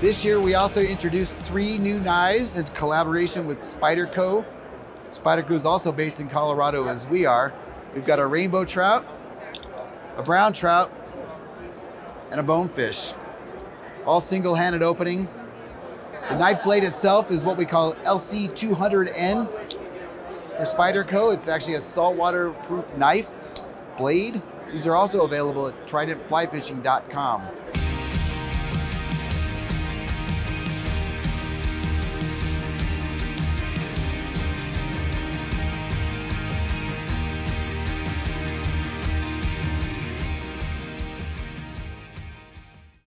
This year, we also introduced three new knives in collaboration with Spyderco. Spyderco is also based in Colorado as we are. We've got a rainbow trout, a brown trout, and a bonefish. All single-handed opening. The knife blade itself is what we call LC200N for Spyderco. It's actually a saltwater proof knife blade. These are also available at tridentflyfishing.com.